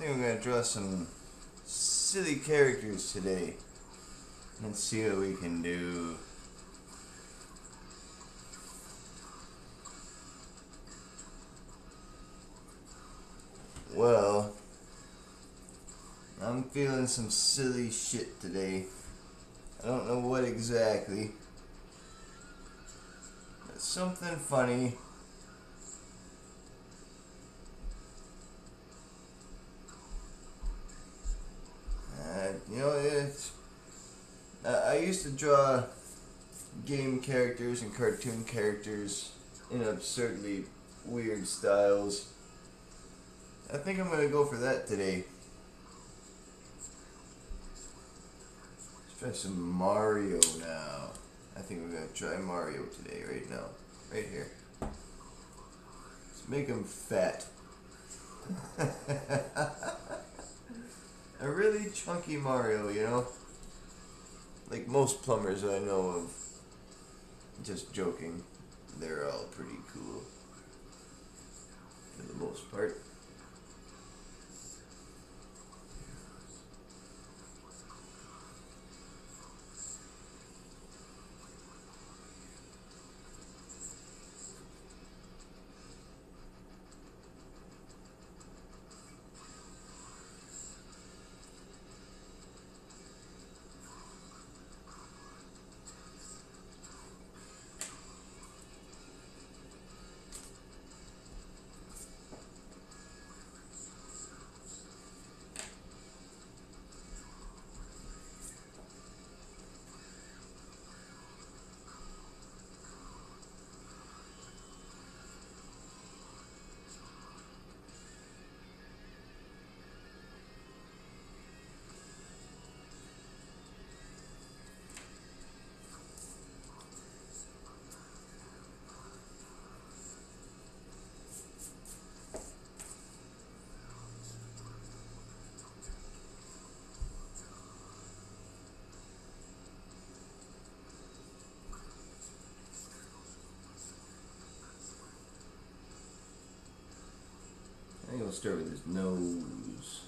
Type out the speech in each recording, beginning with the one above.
Think we're gonna draw some silly characters today. Let's see what we can do. Well, I'm feeling some silly shit today. I don't know what exactly. But something funny. Draw game characters and cartoon characters in absurdly weird styles. I think I'm gonna go for that today. Let's try some Mario now. I think we're gonna try Mario today, right now. Right here. Let's make him fat. A really chunky Mario, you know? Like most plumbers I know of. Just joking. They're all pretty cool. For the most part. I think I'll start with his nose.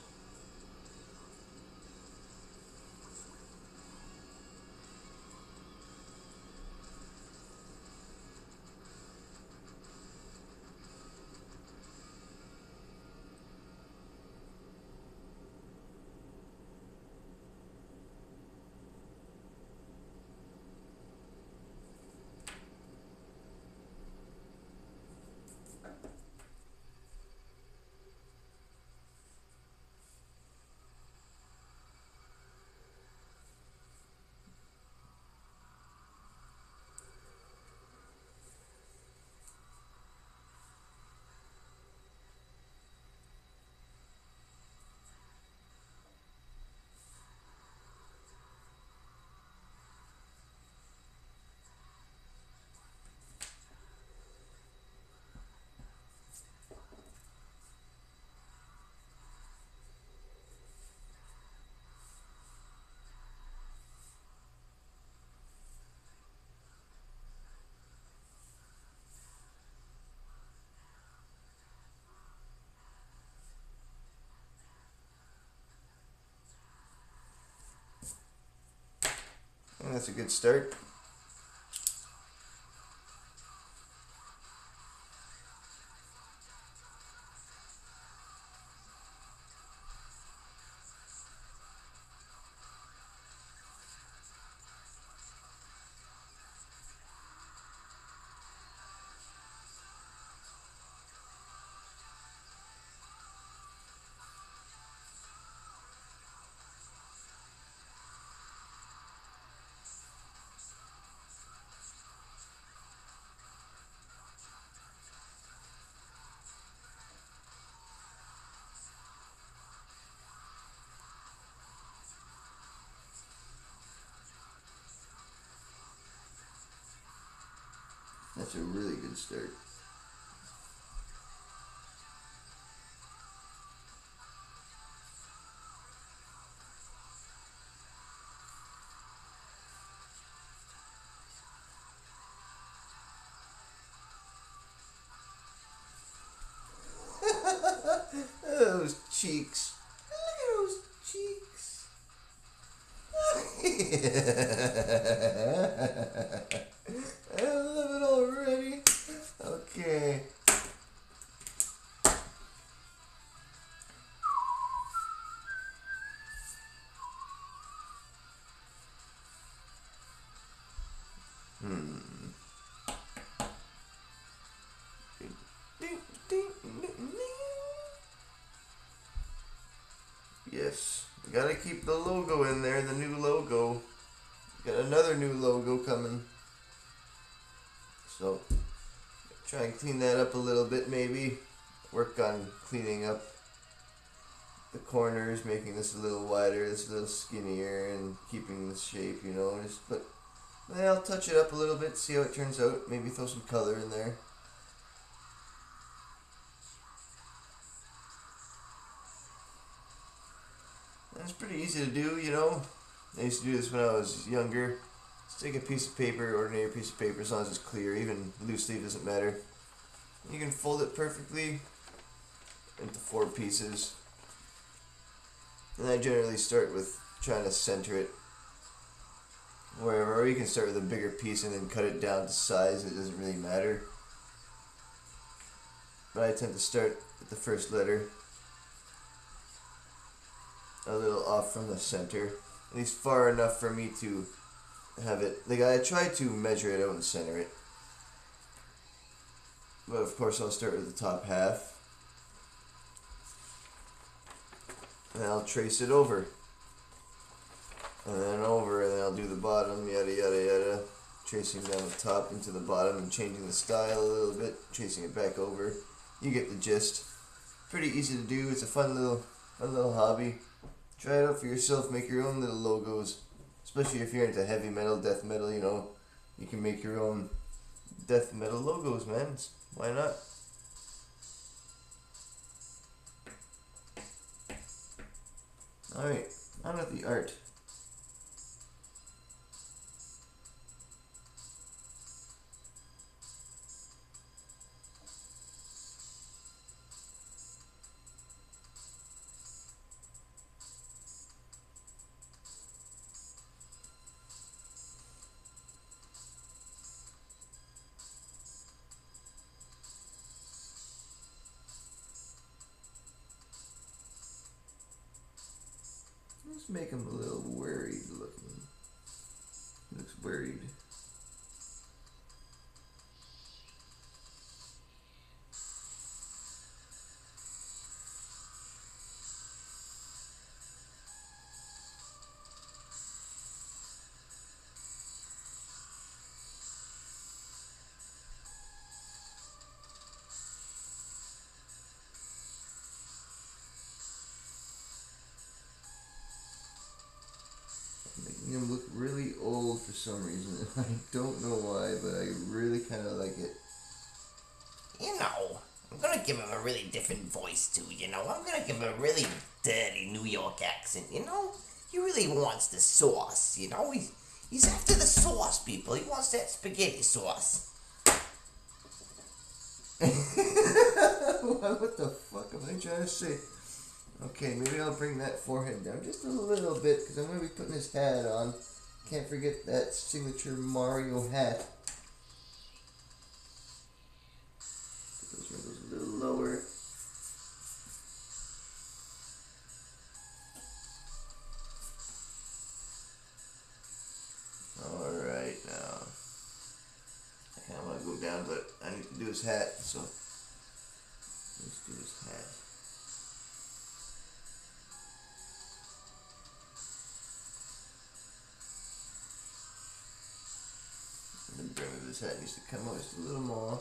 That's a good start. That's a really good start. Gotta keep the logo in there, the new logo. Got another new logo coming. So, try and clean that up a little bit maybe. Work on cleaning up the corners, making this a little wider, this a little skinnier, and keeping the shape, you know. Just put, I'll touch it up a little bit, see how it turns out. Maybe throw some color in there. Easy to do, you know. I used to do this when I was younger. Just take a piece of paper, ordinary piece of paper, as long as it's clear, even loose leaf doesn't matter. You can fold it perfectly into four pieces. And I generally start with trying to center it wherever, or you can start with a bigger piece and then cut it down to size, it doesn't really matter. But I tend to start with the first letter a little off from the center, at least far enough for me to have it. Like I try to measure it out and center it, but of course I'll start with the top half, and I'll trace it over, and then over, and then I'll do the bottom, yada yada yada, tracing down the top into the bottom and changing the style a little bit, tracing it back over. You get the gist. Pretty easy to do. It's a fun little, fun little hobby. Try it out for yourself. Make your own little logos. Especially if you're into heavy metal, death metal, you know. You can make your own death metal logos, man. Why not? On with the art. I don't know why, but I really kind of like it. You know, I'm gonna give him a really different voice too, you know? I'm gonna give him a really dirty New York accent, you know? He really wants the sauce, you know? He's, he's after the sauce, people. He wants that spaghetti sauce. what the fuck am I trying to say? Okay, maybe I'll bring that forehead down just a little bit because I'm going to be putting his hat on. Can't forget that signature Mario hat. Put those windows a little lower. Alright, now. I kind of want to go down, but I need to do his hat, so. Let's do his hat. The brim of his hat needs to come out just a little more.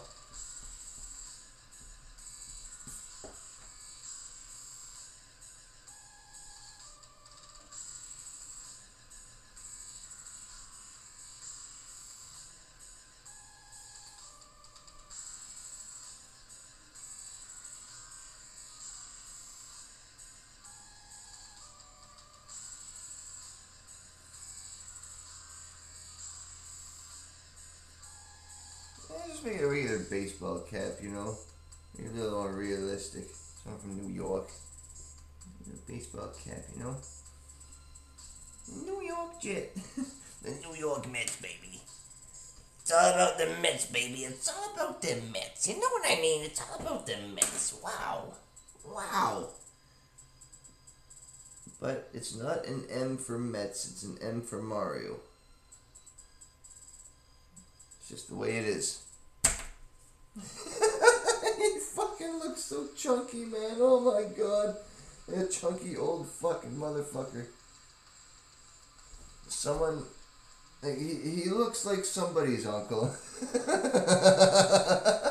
Baseball cap, you know? It a little more realistic. Someone from New York. A baseball cap, you know. New York Jet. the New York Mets, baby. It's all about the Mets, baby. It's all about the Mets. You know what I mean? It's all about the Mets. Wow. Wow. But it's not an M for Mets, it's an M for Mario. It's just the way it is. he fucking looks so chunky, man. Oh my god. A chunky old fucking motherfucker. Someone. He, he looks like somebody's uncle.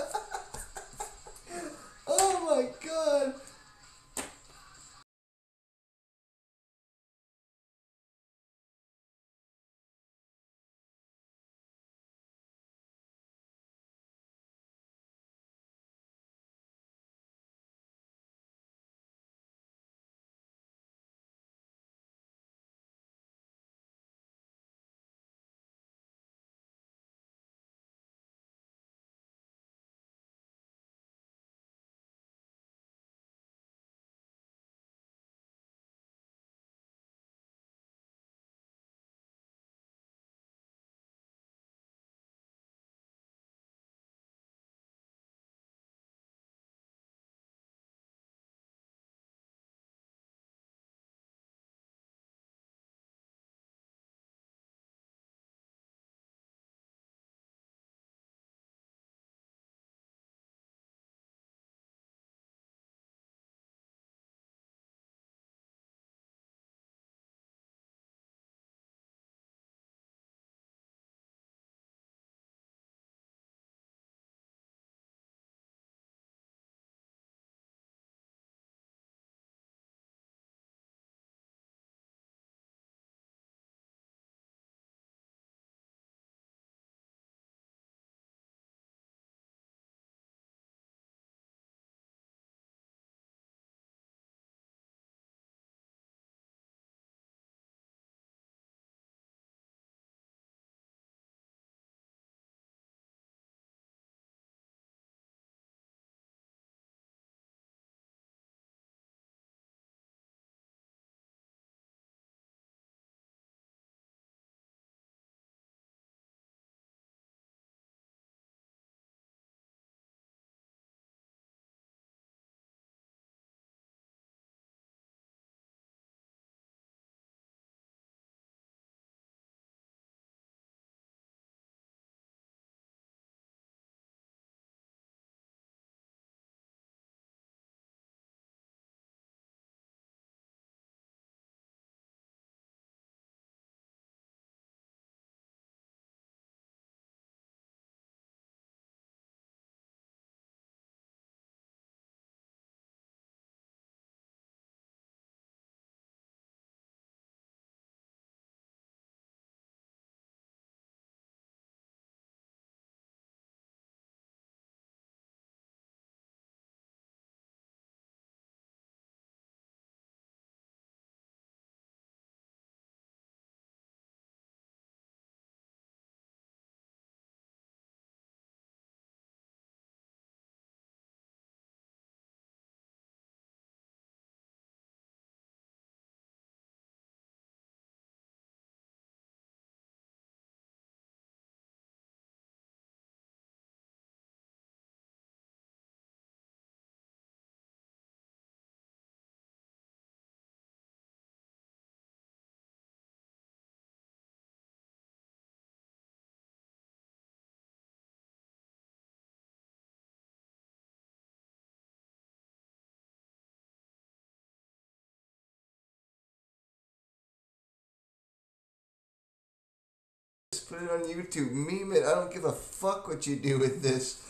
put it on YouTube. Meme it. I don't give a fuck what you do with this.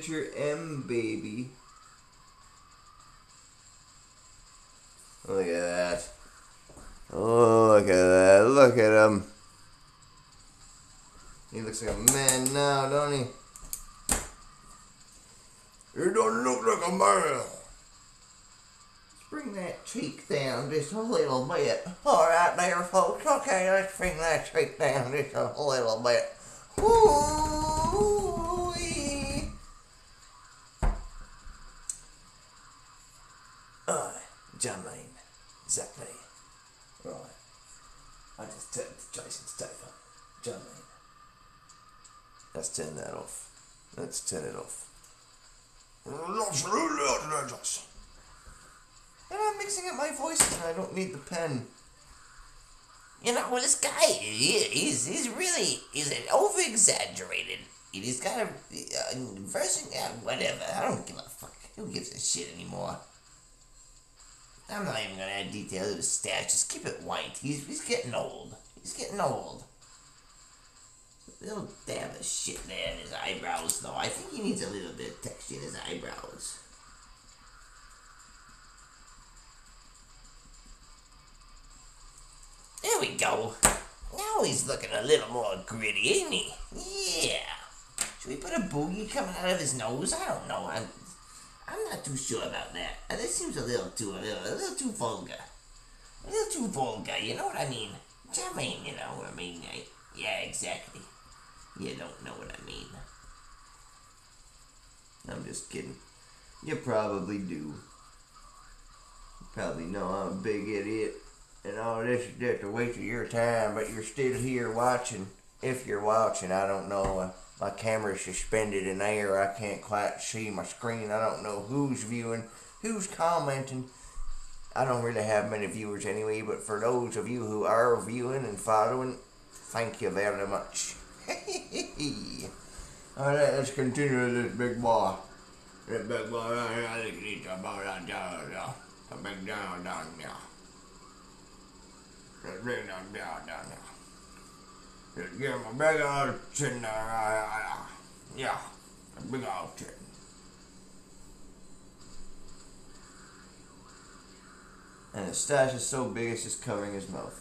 Signature M baby. Look at that. Oh, look at that. Look at him. He looks like a man now, don't he? He don't look like a man. Bring that cheek down just a little bit. Alright there, folks. Okay, let's bring that cheek down just a little bit. Ooh-wee. Uh, John Lane. Exactly. Right. I just turned to Jason Statham. John Lane. Let's turn that off. Let's turn it off. And I'm mixing up my voices and I don't need the pen. You know, this guy, he, he's, he's really, he's an over exaggerated. kind of uh, a version, yeah, whatever. I don't give a fuck. Who gives a shit anymore? I'm not even gonna add detail to his stash. Just keep it white. He's, he's getting old. He's getting old. Little dab of shit there in his eyebrows, though. I think he needs a little bit of texture in his eyebrows. There we go. Now he's looking a little more gritty, isn't he? Yeah. Should we put a boogie coming out of his nose? I don't know. I'm, I'm not too sure about that. Uh, This seems a little too, a little, a little too vulgar. A little too vulgar, you know what I mean? Mean, you know what I mean? I, yeah, exactly. You don't know what I mean. I'm just kidding. You probably do. You probably know I'm a big idiot. And all this is just a waste of your time, but you're still here watching. If you're watching, I don't know. Uh, my camera's suspended in air. I can't quite see my screen. I don't know who's viewing, who's commenting. I don't really have many viewers anyway, but for those of you who are viewing and following, thank you very much. Alright, let's continue with this big boy. This big boy right here, I think needs a boy big down down. Let's down down. Just give him a big old chin there. Yeah, a big old chin. And his stash is so big it's just covering his mouth.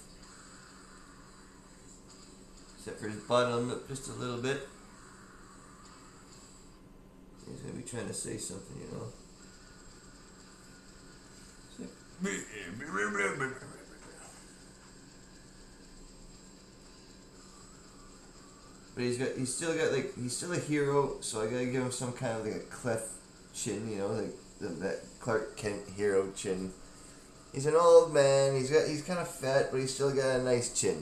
Except for his bottom lip just a little bit. He's gonna be trying to say something, you know. It's like, But he's got he's still got like he's still a hero, so I gotta give him some kind of like a cleft chin, you know, like the, that Clark Kent hero chin. He's an old man. He's got he's kind of fat, but he's still got a nice chin.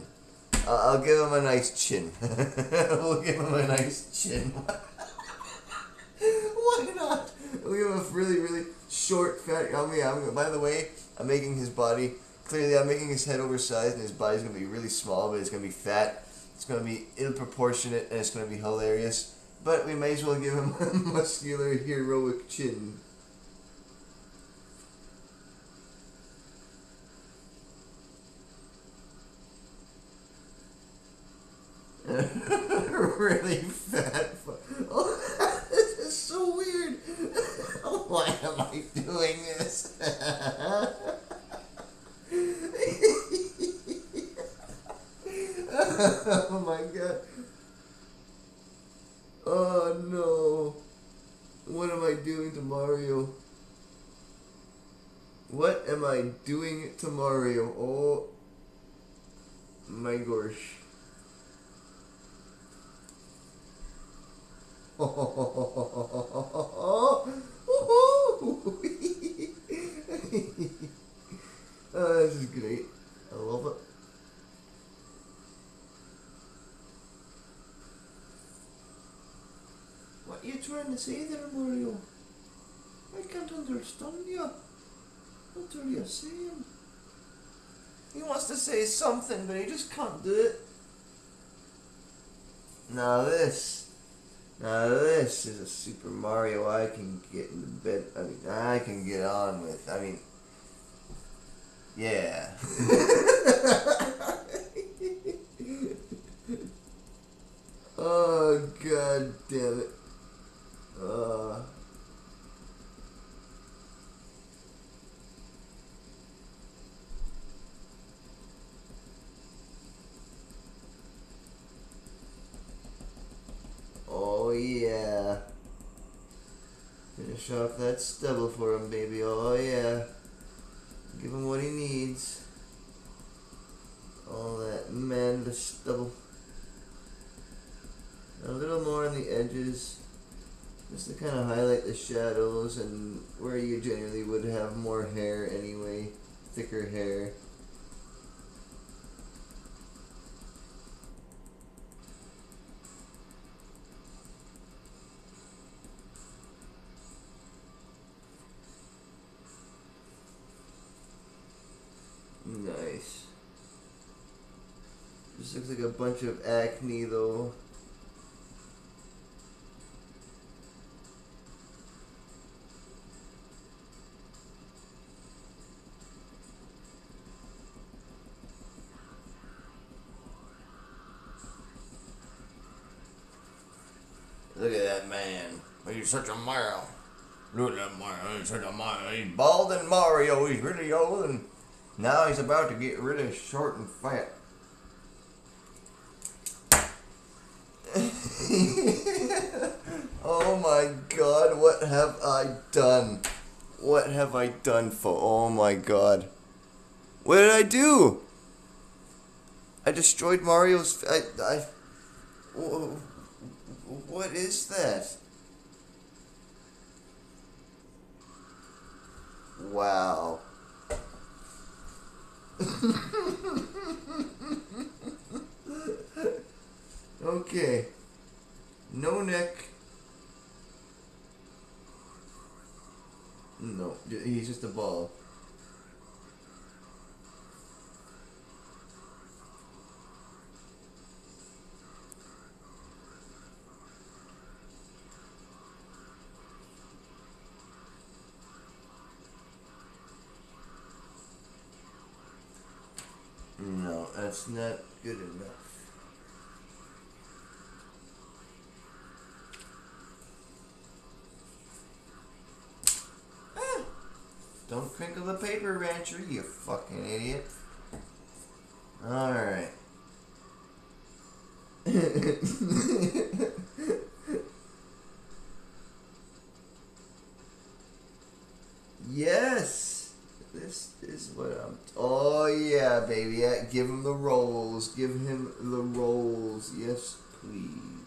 I'll give him a nice chin. we'll give him a nice chin. Why not? We have a really really short fat. I I'm, by the way, I'm making his body clearly. I'm making his head oversized, and his body's gonna be really small, but it's gonna be fat. It's gonna be ill proportionate, and it's gonna be hilarious. But we may as well give him a muscular heroic chin. really fat. Oh, this is so weird. Why am I doing this? oh my god. Oh no. What am I doing to Mario? What am I doing to Mario? Oh my gosh this is great. I love it. What are you trying to say there, Mario? I can't understand you. What are you saying? He wants to say something, but he just can't do it. Now this, now this is a Super Mario I can get in the bed. I mean, I can get on with. I mean, yeah. oh god damn it. Uh. That stubble for him, baby. Oh, yeah. Give him what he needs. All that manless stubble. A little more on the edges. Just to kind of highlight the shadows and where you generally would have more hair anyway. Thicker hair. Bunch of acne though. Look at that man. He's such a Mario. Look at that Mario. He's such a Mario. He's bald and Mario. He's really old and now he's about to get really short and fat. oh my god, what have I done? What have I done for? Oh my god. What did I do? I destroyed Mario's. I. I. wh- What is that? Wow. okay. No neck. No, he's just a ball. No, that's not good enough. Crinkle the paper, Rancher, you fucking idiot. Alright. yes! This is what I'm. Oh, yeah, baby. Yeah, give him the rolls. Give him the rolls. Yes, please.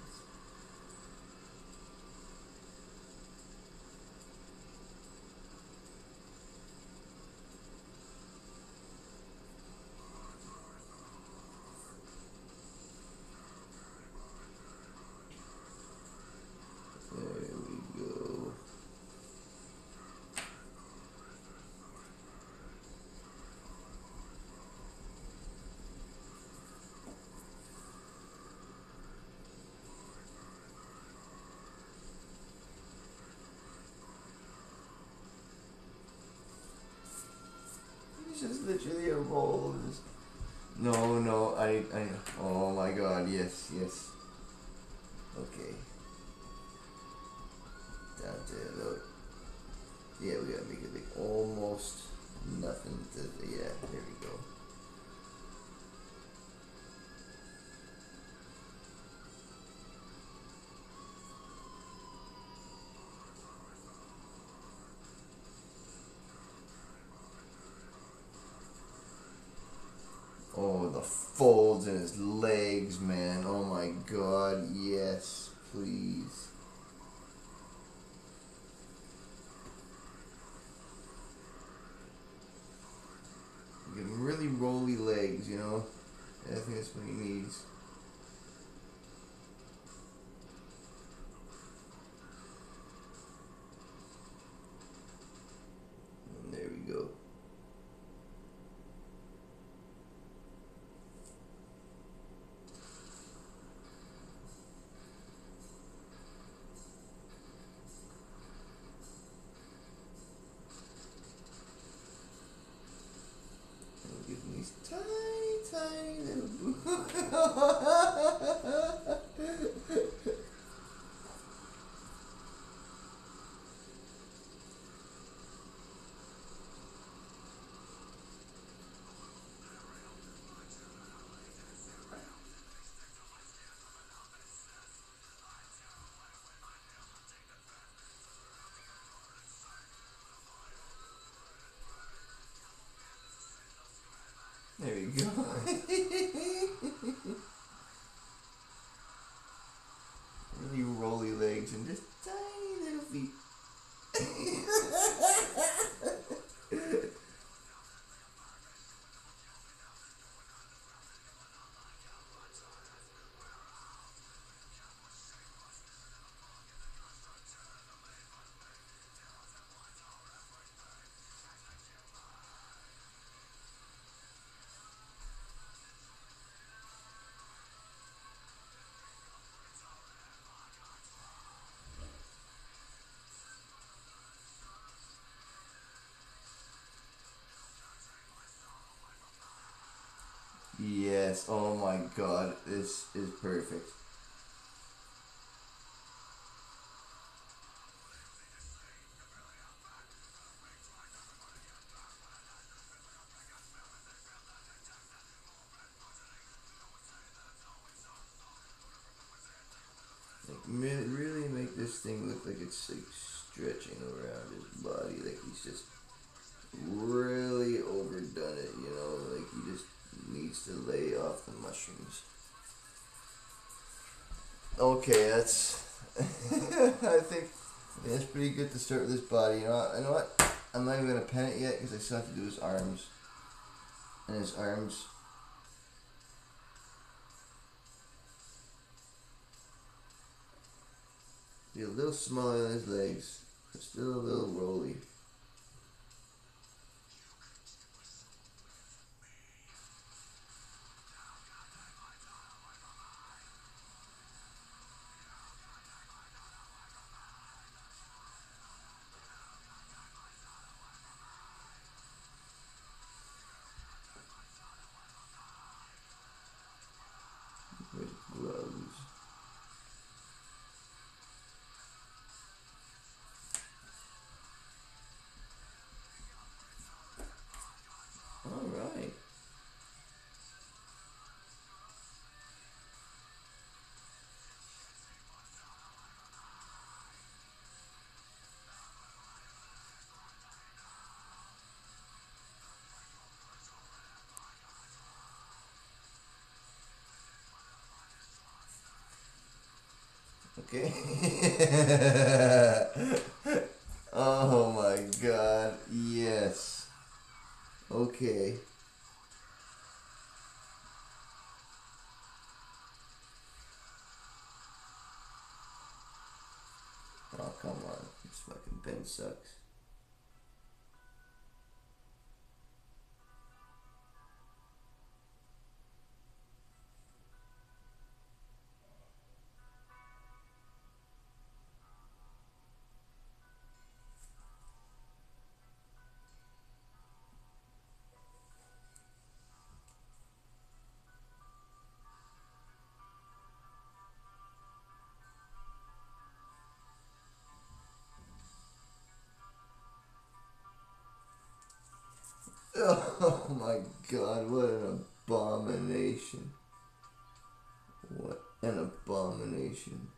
Legs, man. Oh my god, yes, please. Give him really rolly legs, you know? I think that's what he needs. God, this is perfect. Okay, that's. I think that's pretty good to start with his body. You know, you know what? I'm not even gonna pen it yet because I still have to do his arms. And his arms. Be a little smaller than his legs, but still a little rolly. Okay. oh my god. Yes. Okay. Oh, come on. This fucking pen sucks. Oh my god, what an abomination. What an abomination.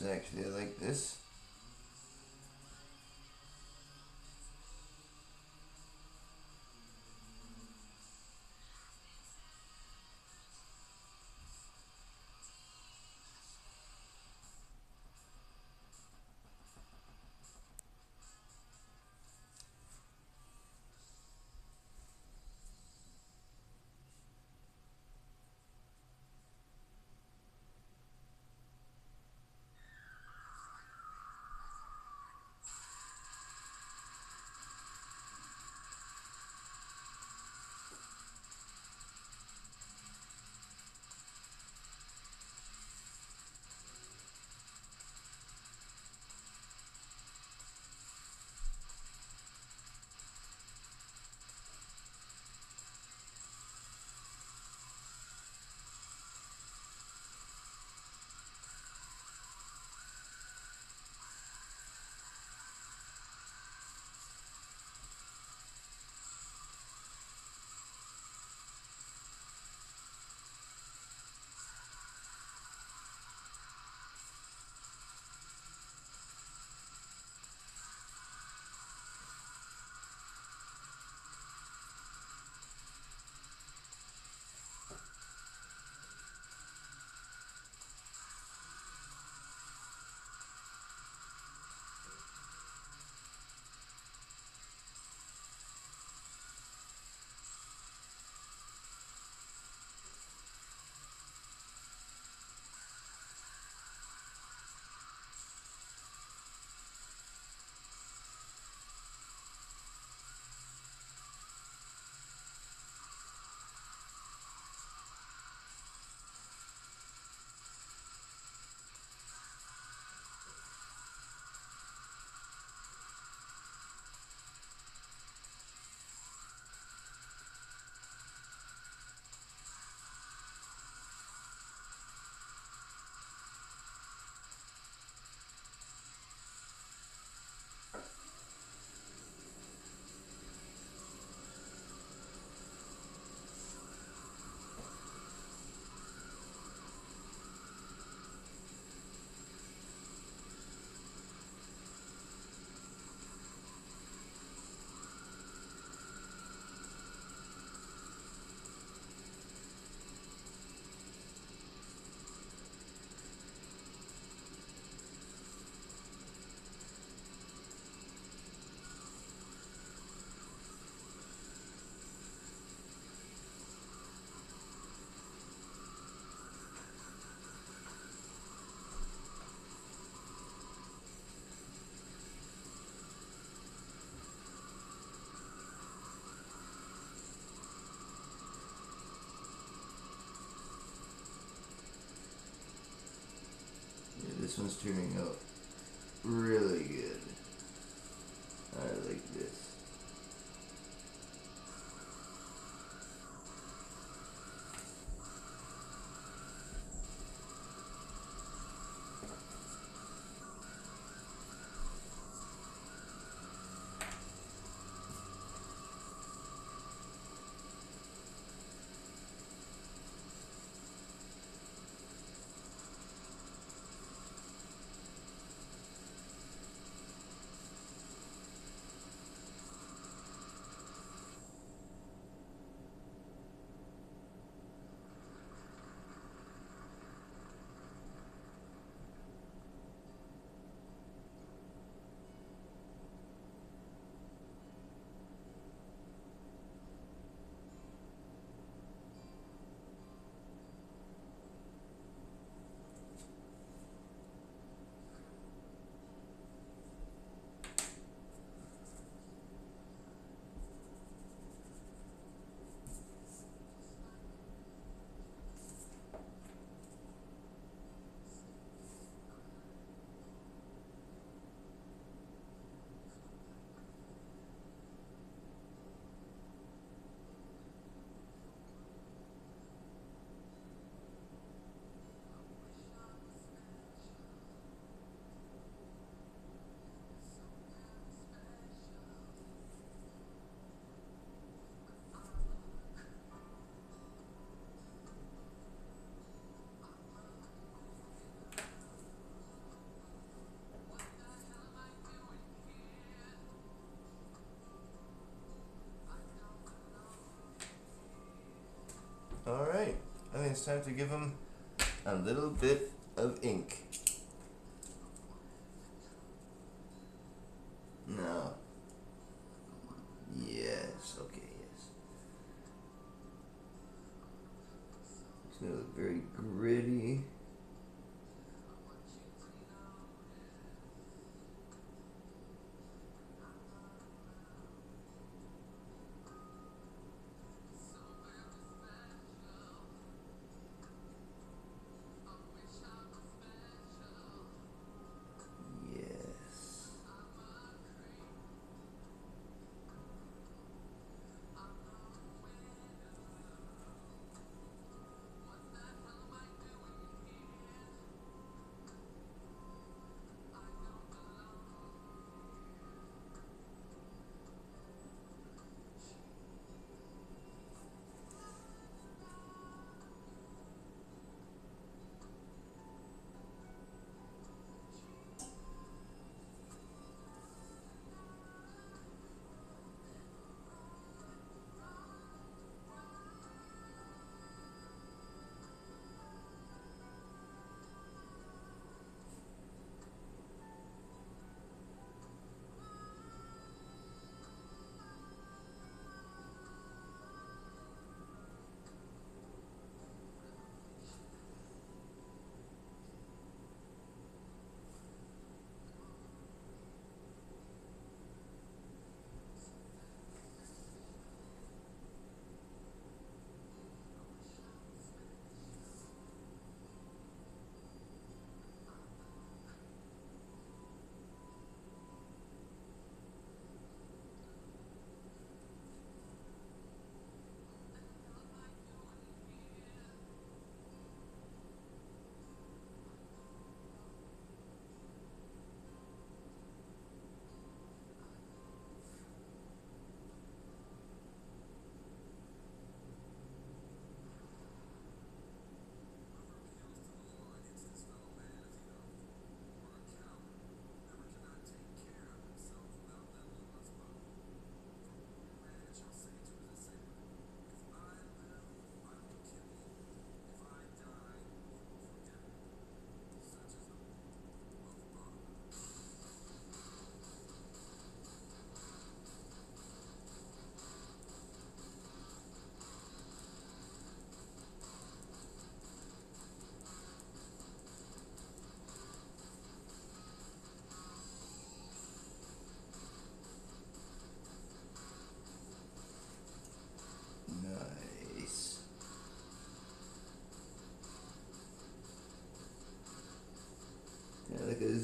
Nice actually. I like this. This one's turning out really good. it's time to give him a little bit of ink.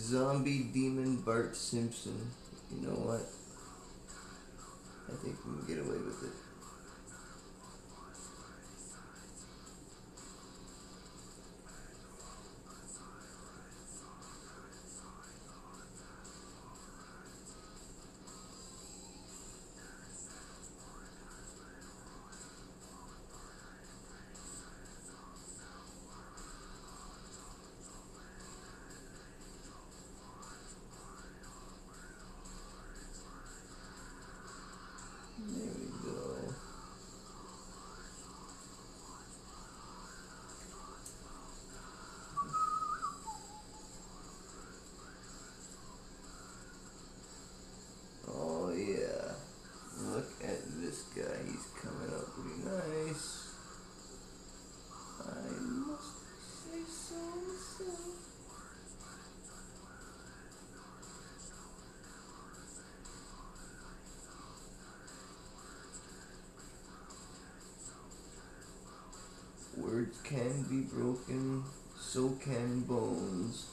Zombie Demon Bart Simpson. can be broken, so can bones.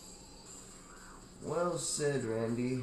Well said, Randy.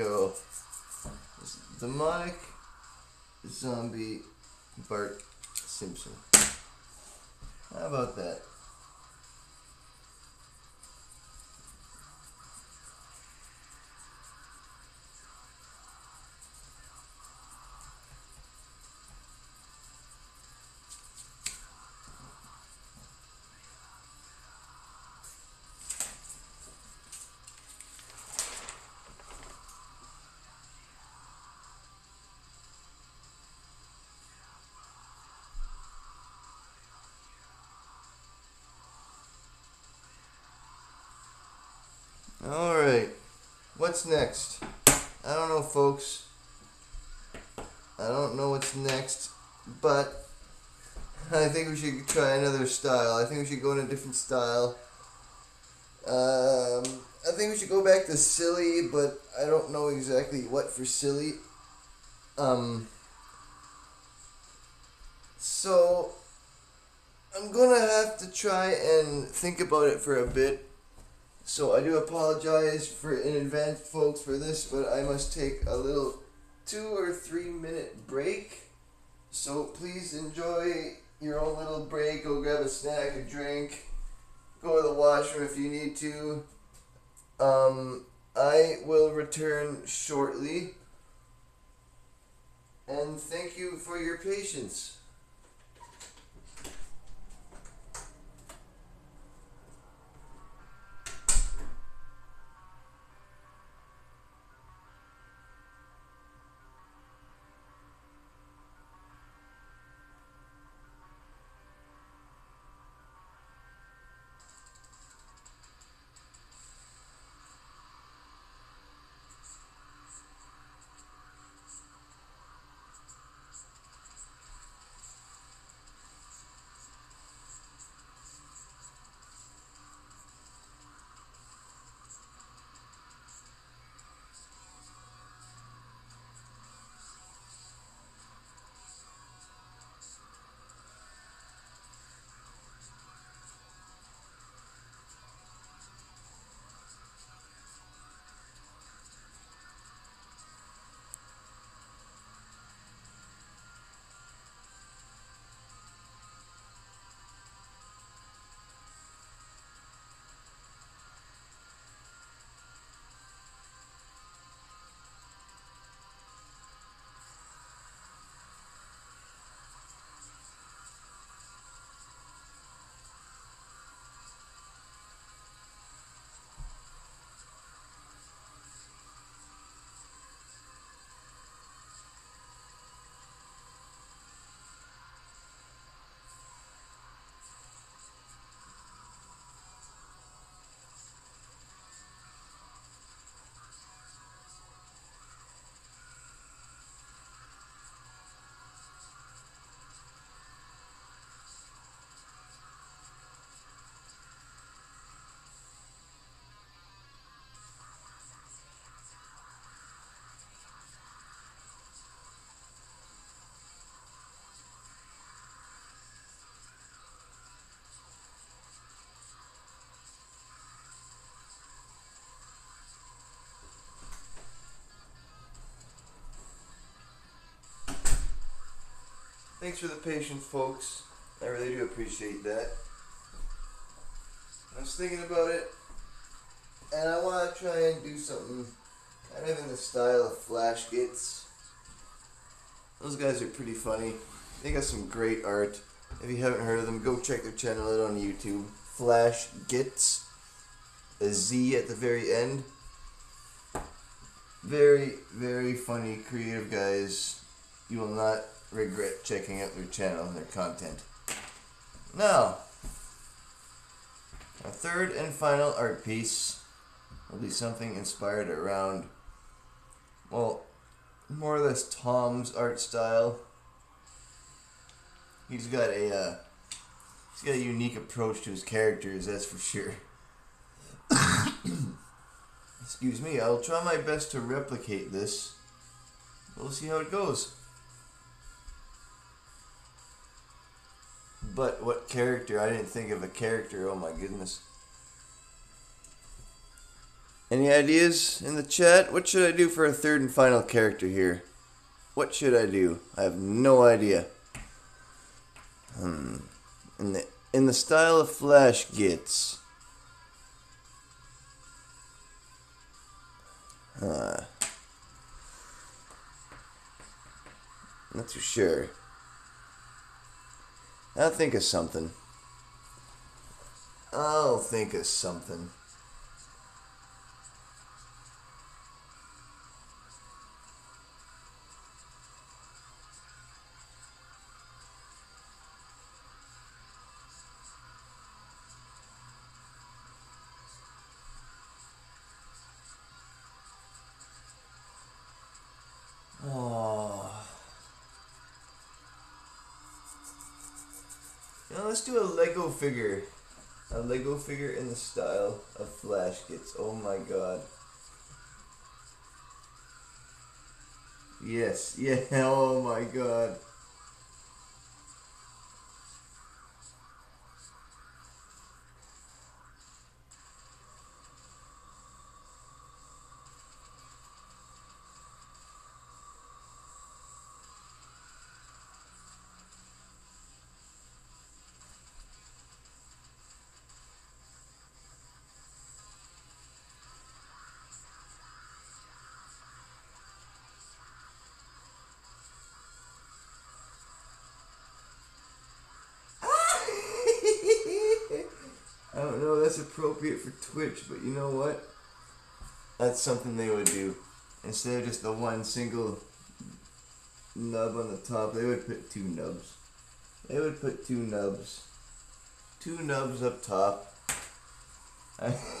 Go. Demonic zombie Bart Simpson. How about that? What's next? I don't know, folks. I don't know what's next, but I think we should try another style. I think we should go in a different style. Um, I think we should go back to silly, but I don't know exactly what for silly. Um, so I'm gonna have to try and think about it for a bit. So I do apologize for in advance, folks, for this, but I must take a little two or three minute break. So please enjoy your own little break. Go grab a snack, a drink, go to the washroom if you need to. Um, I will return shortly. And thank you for your patience. Thanks for the patience, folks. I really do appreciate that. I was thinking about it, and I want to try and do something kind of in the style of Flashgitz. Those guys are pretty funny. They got some great art. If you haven't heard of them, go check their channel out on YouTube. Flash Gits. A Z at the very end. Very, very funny, creative guys. You will not regret checking out their channel and their content. Now, our third and final art piece will be something inspired around, well, more or less Tom's art style. He's got a uh, he's got a unique approach to his characters, that's for sure. Excuse me, I'll try my best to replicate this. We'll see how it goes. But what character? I didn't think of a character. Oh my goodness. Any ideas in the chat? What should I do for a third and final character here? What should I do? I have no idea. Hmm. In the in the style of Flashgitz. Uh, not too sure. I'll think of something. I'll think of something. Let's do a Lego figure. A Lego figure in the style of Flashgitz. Oh my god. Yes, yeah, oh my god. That's appropriate for Twitch, but you know what? That's something they would do. Instead of just the one single nub on the top, they would put two nubs. They would put two nubs. Two nubs up top.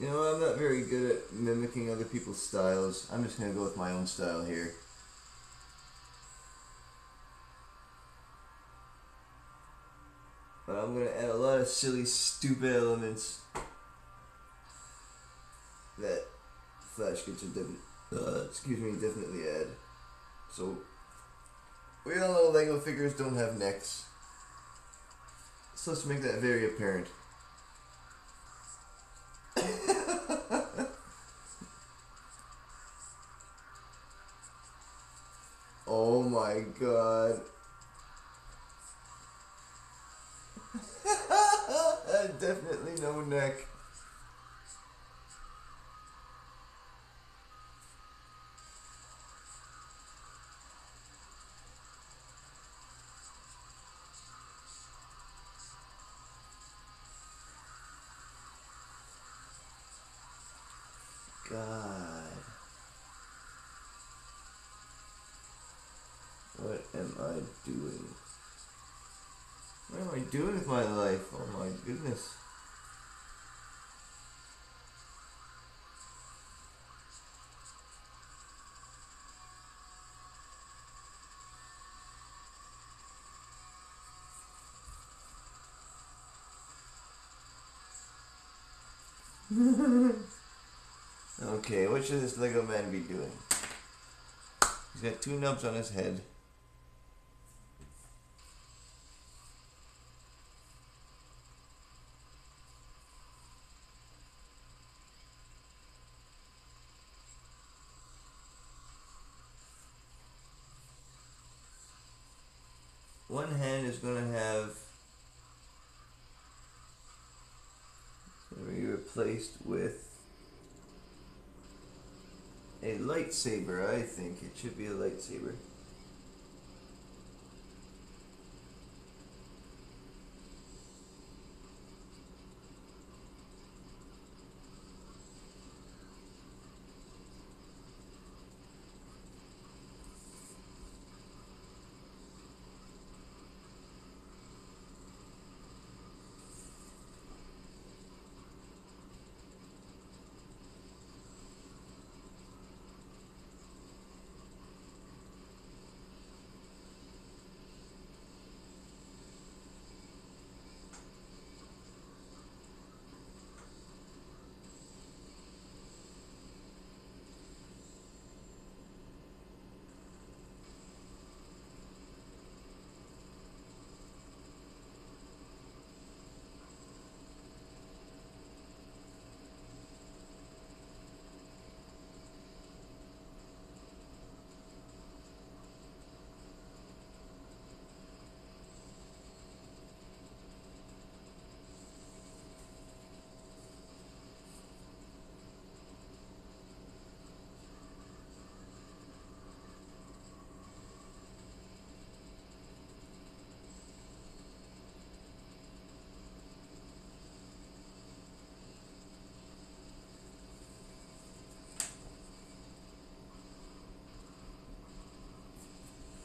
You know, I'm not very good at mimicking other people's styles. I'm just gonna go with my own style here. But I'm gonna add a lot of silly, stupid elements that Flash definitely, uh, excuse me, definitely add. So, we all know Lego figures don't have necks. So let's make that very apparent. Doing with my life? Oh my goodness. okay, what should this Lego man be doing? He's got two nubs on his head. One hand is going to have replaced with a lightsaber, I think. It should be a lightsaber.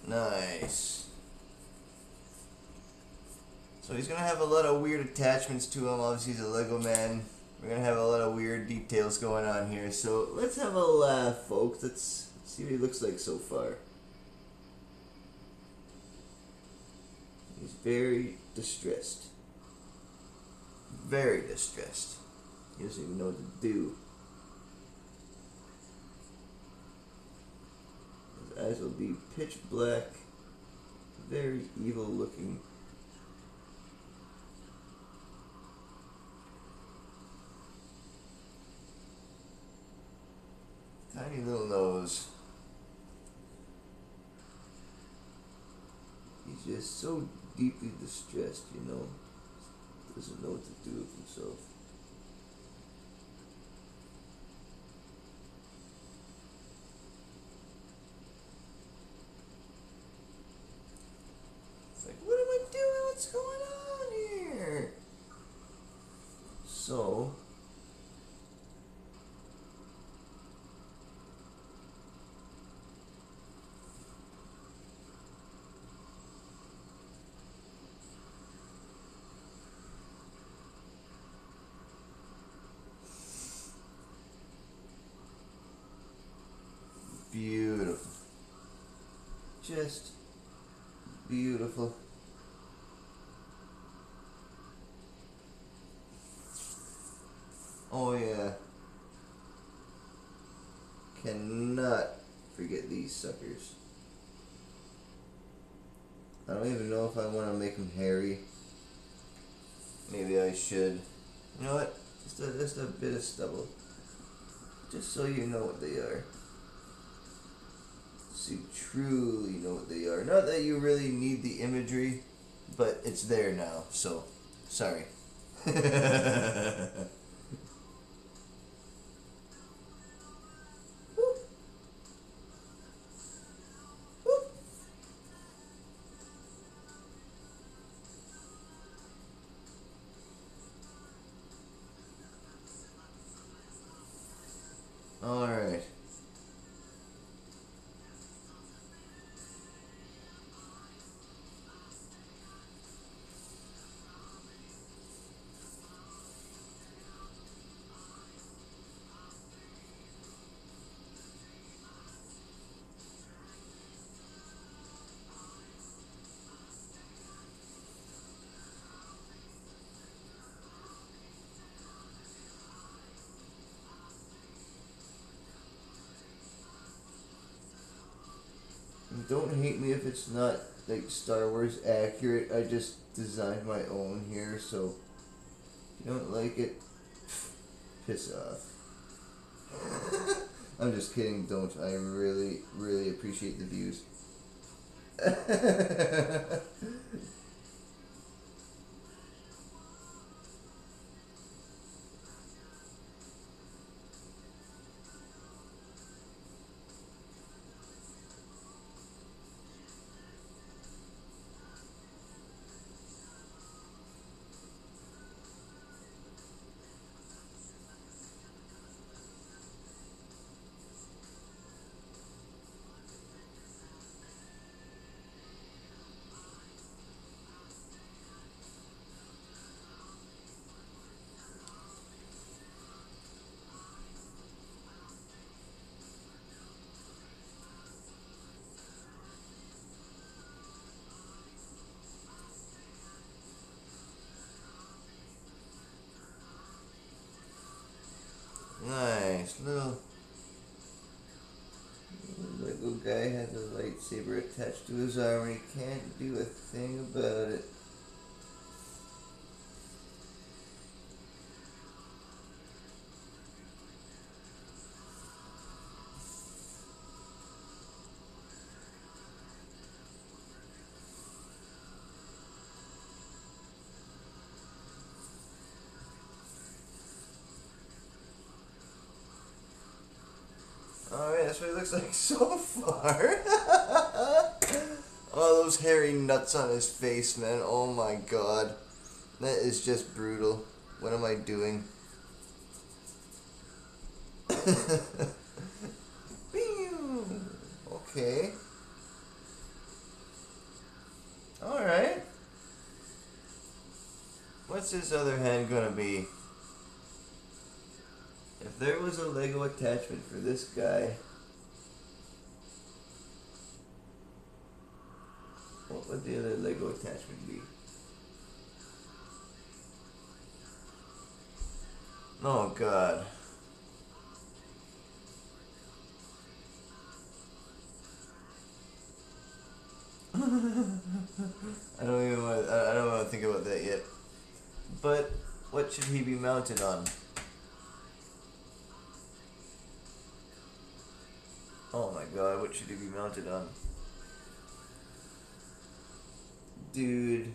Nice. So he's gonna have a lot of weird attachments to him. Obviously, he's a Lego man. We're gonna have a lot of weird details going on here. So let's have a laugh, folks. Let's see what he looks like so far. He's very distressed. Very distressed. He doesn't even know what to do. His eyes will be pitch black, very evil looking. Tiny little nose. He's just so deeply distressed, you know. Doesn't know what to do with himself. It's like, what am I doing? What's going on here? So, beautiful. Just beautiful. Oh yeah. Cannot forget these suckers. I don't even know if I want to make them hairy. Maybe I should. You know what? Just a, just a bit of stubble. Just so you know what they are. So you truly know what they are. Not that you really need the imagery, but it's there now, so sorry. don't hate me if it's not like Star Wars accurate. I just designed my own here, so if you don't like it, piss off. I'm just kidding, don't. I really, really appreciate the views. guy has a lightsaber attached to his arm and he can't do a thing about it. That's what he looks like so far. oh, those hairy nuts on his face, man. Oh my god. That is just brutal. What am I doing? okay. Alright. What's his other hand gonna be? If there was a Lego attachment for this guy, the other Lego attachment be? Oh god. I don't even want I I don't want to think about that yet. But what should he be mounted on? Oh my god, what should he be mounted on? Dude.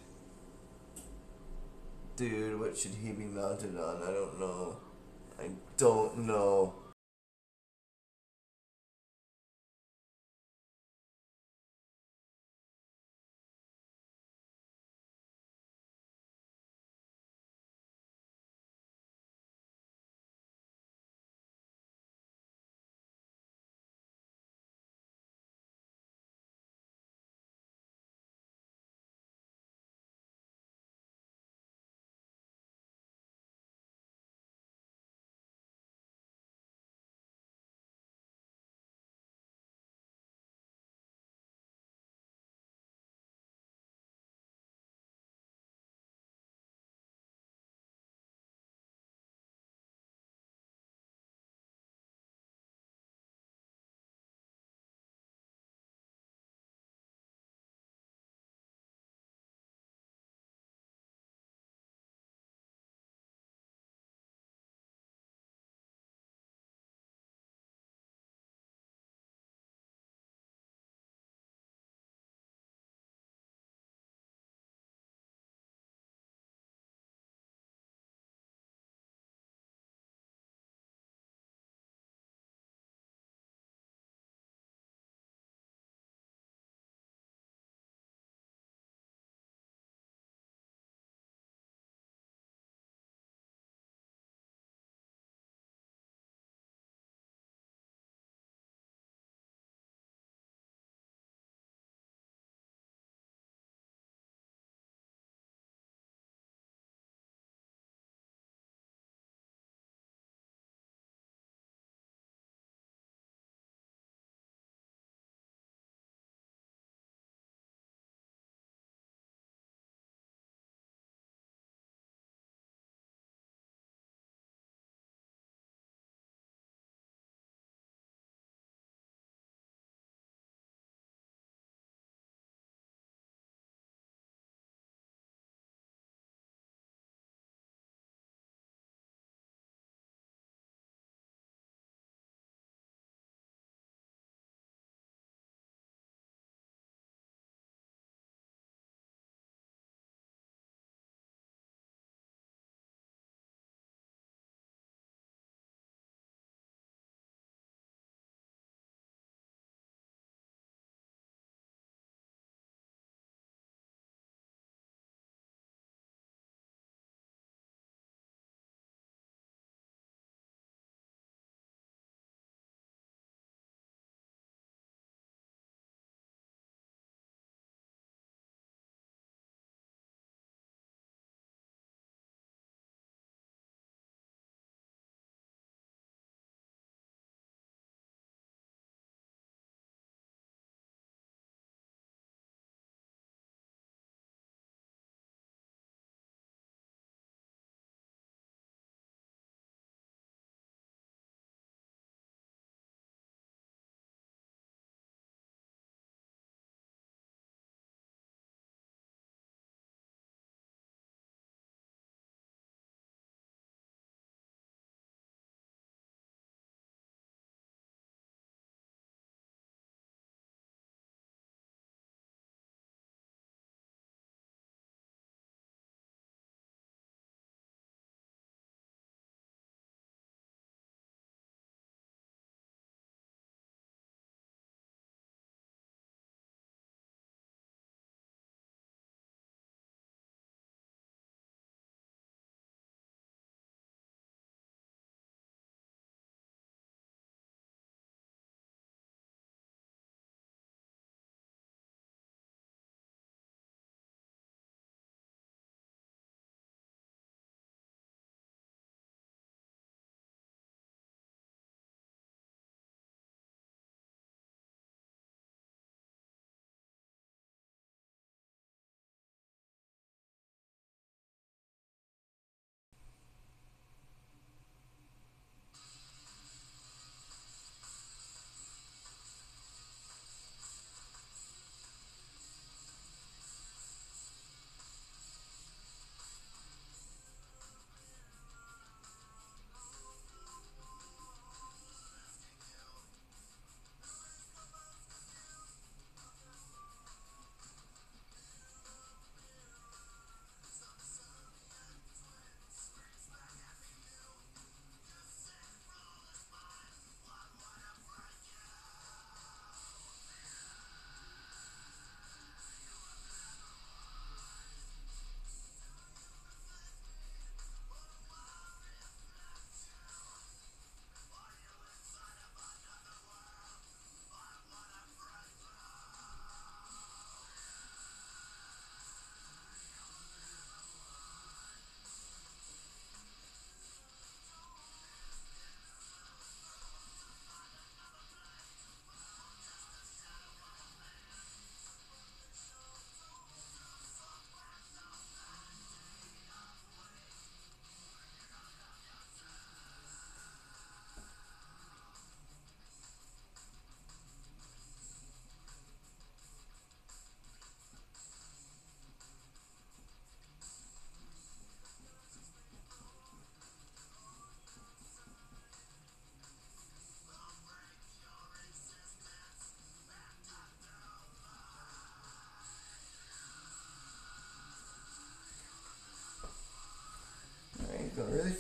Dude, what should he be mounted on? I don't know. I don't know.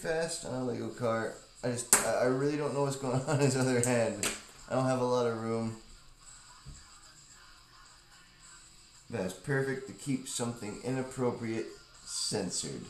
Fast on a Lego car. I just, I I really don't know what's going on in his other hand. I don't have a lot of room. That's perfect to keep something inappropriate censored.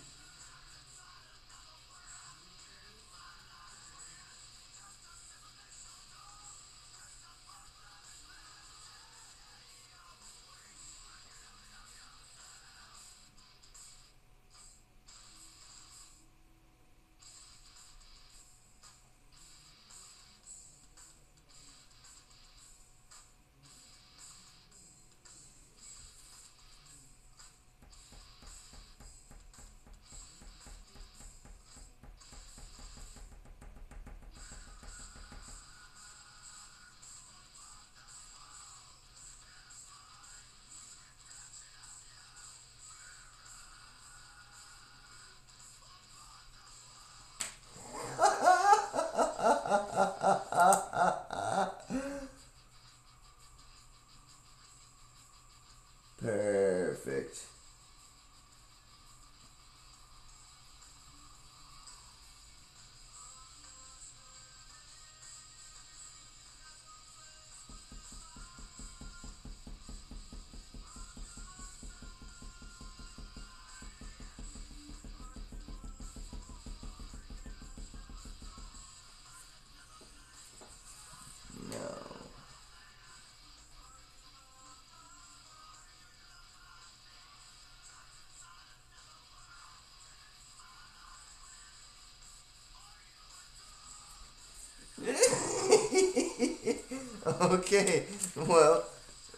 okay, well,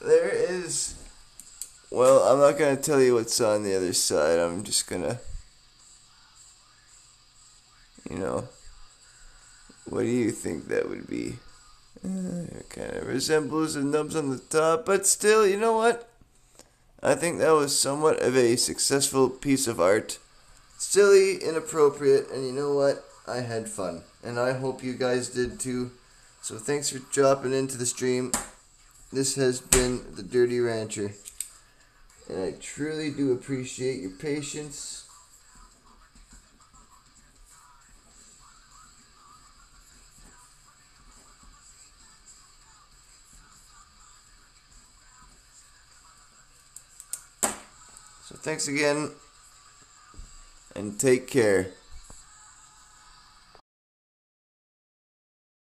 there is. Well, I'm not gonna tell you what's on the other side. I'm just gonna. You know. What do you think that would be? Uh, it kind of resembles the nubs on the top, but still, you know what? I think that was somewhat of a successful piece of art. Silly, inappropriate, and you know what? I had fun. And I hope you guys did too. So thanks for dropping into the stream. This has been the Dirty Rancher. And I truly do appreciate your patience. So thanks again and take care.